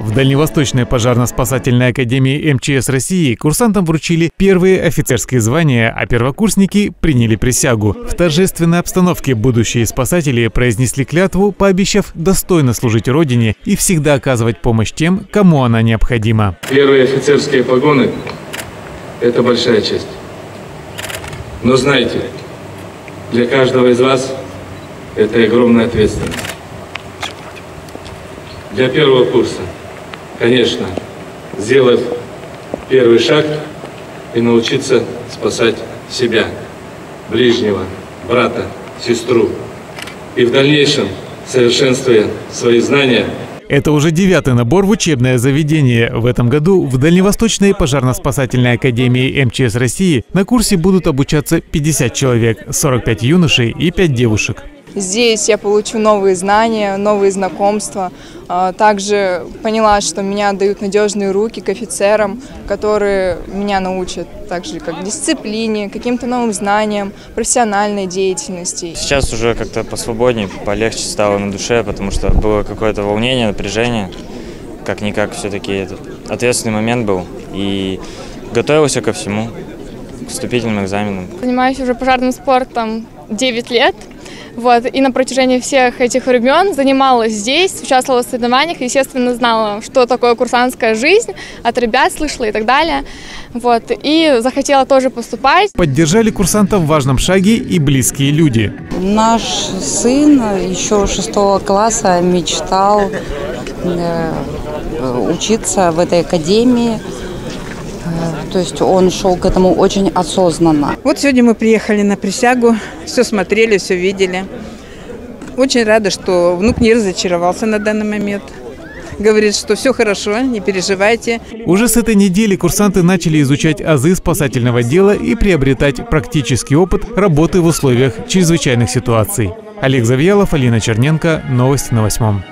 В Дальневосточной пожарно-спасательной академии МЧС России курсантам вручили первые офицерские звания, а первокурсники приняли присягу. В торжественной обстановке будущие спасатели произнесли клятву, пообещав достойно служить Родине и всегда оказывать помощь тем, кому она необходима. Первые офицерские погоны – это большая честь. Но знайте, для каждого из вас это огромная ответственность. Для первого курса – конечно, сделать первый шаг и научиться спасать себя, ближнего, брата, сестру. И в дальнейшем, совершенствуя свои знания, это уже девятый набор в учебное заведение. В этом году в Дальневосточной пожарно-спасательной академии МЧС России на курсе будут обучаться 50 человек, 45 юношей и 5 девушек. Здесь я получу новые знания, новые знакомства. А, также поняла, что меня дают надежные руки к офицерам, которые меня научат также как дисциплине, каким-то новым знаниям, профессиональной деятельности. Сейчас уже как-то посвободнее, полегче стало на душе, потому что было какое-то волнение, напряжение. Как-никак все-таки этот ответственный момент был. И готовился ко всему, к вступительным экзаменам. Занимаюсь уже пожарным спортом 9 лет. Вот, и на протяжении всех этих времен занималась здесь, участвовала в соревнованиях, естественно, знала, что такое курсантская жизнь, от ребят слышала и так далее. Вот, и захотела тоже поступать. Поддержали курсантов в важном шаге и близкие люди. Наш сын еще шестого класса мечтал э, учиться в этой академии. То есть он шел к этому очень осознанно. Вот сегодня мы приехали на присягу, все смотрели, все видели. Очень рада, что внук не разочаровался на данный момент. Говорит, что все хорошо, не переживайте. Уже с этой недели курсанты начали изучать азы спасательного дела и приобретать практический опыт работы в условиях чрезвычайных ситуаций. Олег Завьялов, Алина Черненко. Новости на восьмом.